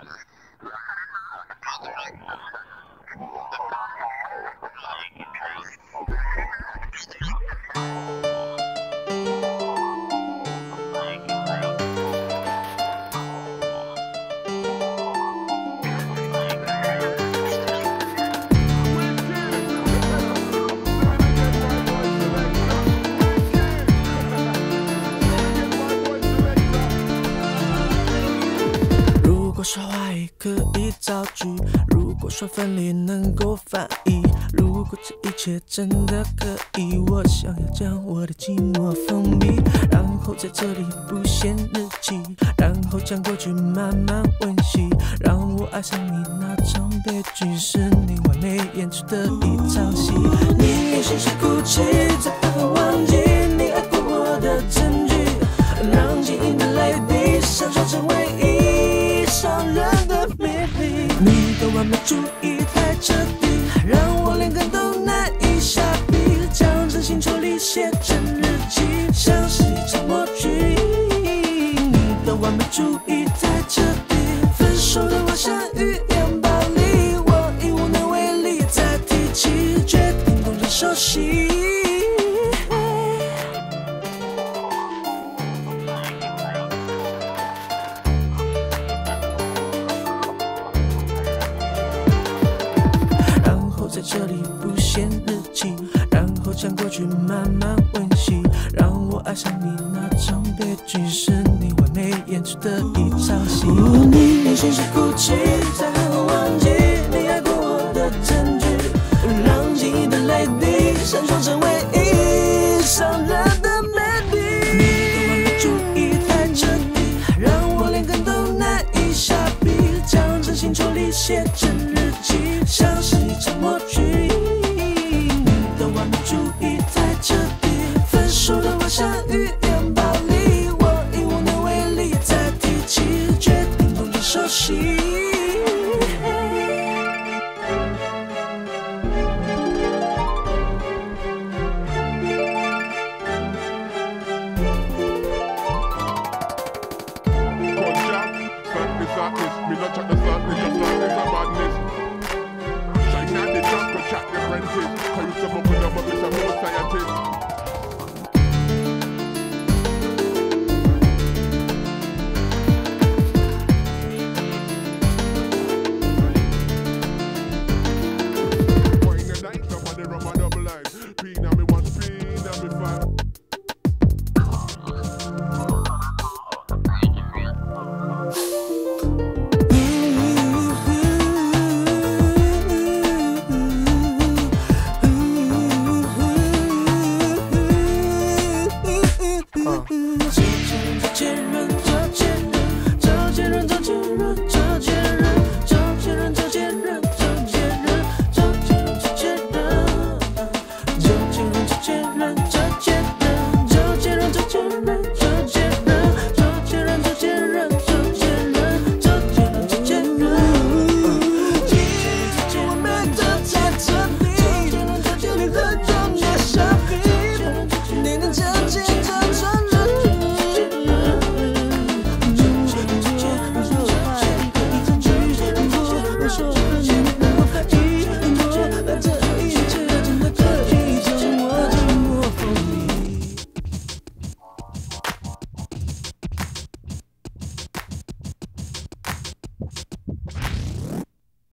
Oh, my God. 说话也可以造句，如果说分离能够翻译，如果这一切真的可以，我想要将我的寂寞封闭，然后在这里不写日记，然后将过去慢慢温习，让我爱上你那场悲剧，是你完美演出的一场戏。你用心事哭泣，完美主义太彻底，让我连根都难以下笔，将真心抽离写成这里不写日记，然后将过去慢慢温习，让我爱上你那场悲剧，是你完美演出的一场戏。你内心是哭泣，将真心抽离写成日记，像是一场默剧。你的完美主义太彻底，分手的我像语言暴力，我已无能为力再提起，决定动着手心。Gunshot, Me not check the sun, we just like Oh.